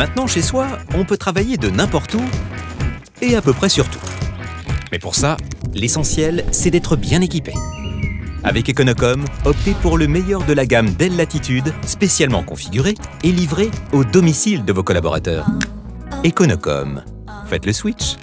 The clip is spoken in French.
Maintenant, chez soi, on peut travailler de n'importe où et à peu près sur tout. Mais pour ça, l'essentiel, c'est d'être bien équipé. Avec Econocom, optez pour le meilleur de la gamme Dell Latitude, spécialement configuré et livré au domicile de vos collaborateurs. Econocom. Faites le switch